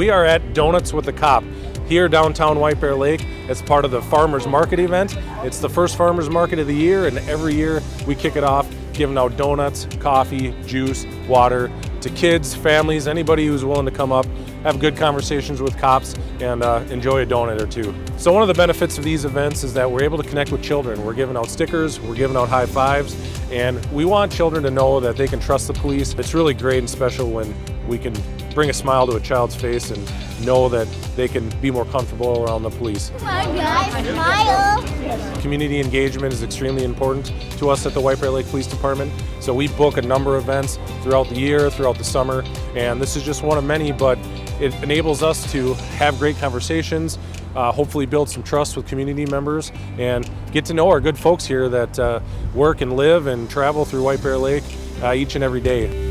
We are at Donuts with the Cop here downtown White Bear Lake as part of the Farmers Market event. It's the first Farmers Market of the year, and every year we kick it off giving out donuts, coffee, juice, water to kids, families, anybody who's willing to come up, have good conversations with cops, and uh, enjoy a donut or two. So one of the benefits of these events is that we're able to connect with children. We're giving out stickers, we're giving out high fives, and we want children to know that they can trust the police. It's really great and special when we can bring a smile to a child's face and know that they can be more comfortable around the police. On. Community engagement is extremely important to us at the White Bear Lake Police Department. So we book a number of events throughout the year, throughout the summer, and this is just one of many, but it enables us to have great conversations, uh, hopefully build some trust with community members, and get to know our good folks here that uh, work and live and travel through White Bear Lake uh, each and every day.